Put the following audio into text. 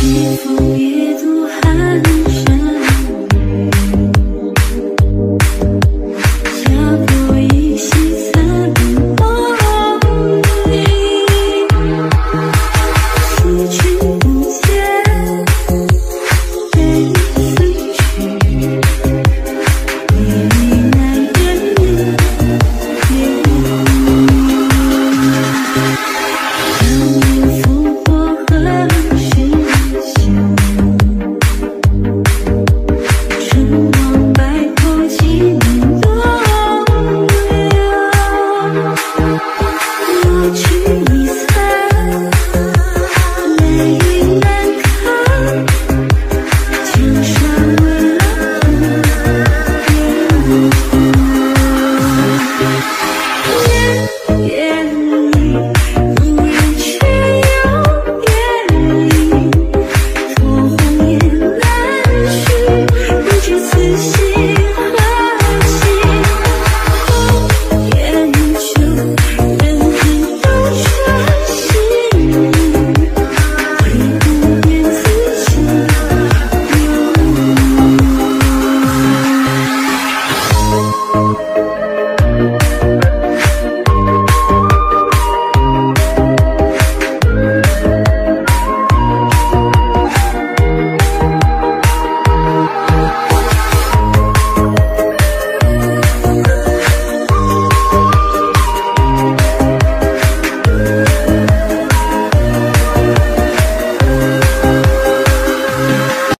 幸福。